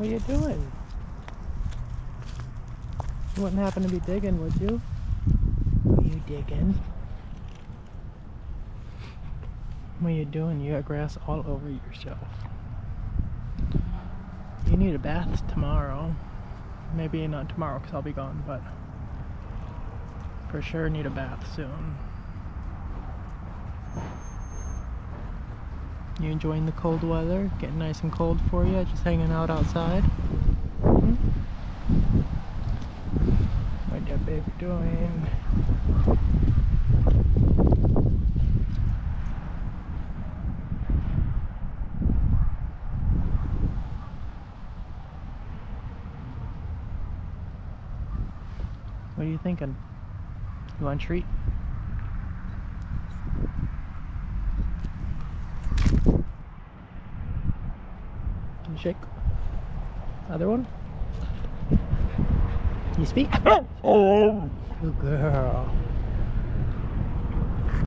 What are you doing? You wouldn't happen to be digging, would you? What are you digging? What are you doing? You got grass all over yourself. You need a bath tomorrow. Maybe not tomorrow because I'll be gone, but for sure need a bath soon. You enjoying the cold weather? Getting nice and cold for you? Just hanging out outside? Hmm? What baby doing? What are you thinking? You want a treat? Shake? Other one? You speak? Oh, oh, Good girl.